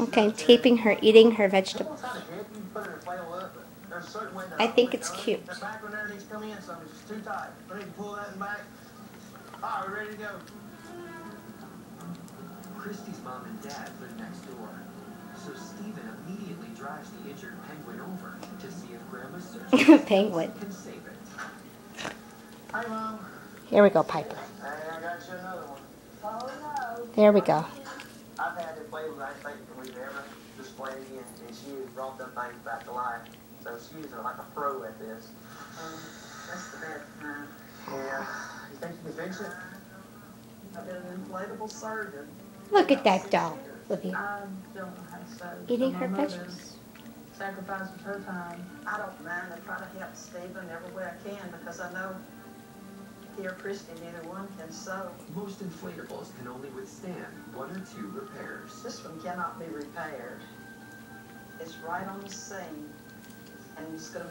Okay, taping her eating her vegetables. Kind of heavy, you put it in a flail up, but there's a certain way to I think it's cute. The back one there needs to come in some, it's just too tight. We need to pull that in back. All right, we're ready to go. Christy's mom and dad live next door. So Steven immediately drives the injured penguin over to see if Grandma's surgery Penguin. can save it. Mom. Here we go, Piper. Hey, I got you another one. There we go. I've had to play with I think we've ever displayed, and, and she has brought them things back to life. So she's like a pro at this. Um, That's the bad kind. Yeah. You think you can fix it? I've been an inflatable surgeon. Look at that doll, Olivia. I don't know how to sew. so Eating her mother vegetables. Sacrifices her time. I don't mind. I try to help Stephen every way I can because I know or Christy, neither one can sew. Most inflatables can only withstand one or two repairs. This one cannot be repaired. It's right on the seam and it's gonna